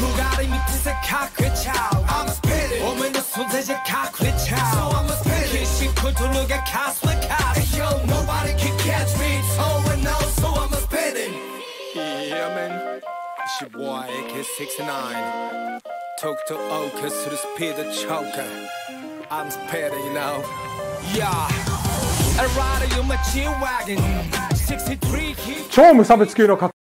Bugatti 밑에서 카크차오 I'm spinning 오면은 손대지 카크차오 So I'm a spinning 키시 쿨툴루가 카스와 카스 Hey yo nobody can catch me So I know so I'm a spinning Yeah man It's your boy AK69 Talk to Oka to the speed of choker I'm spinning you know 超無差別級の格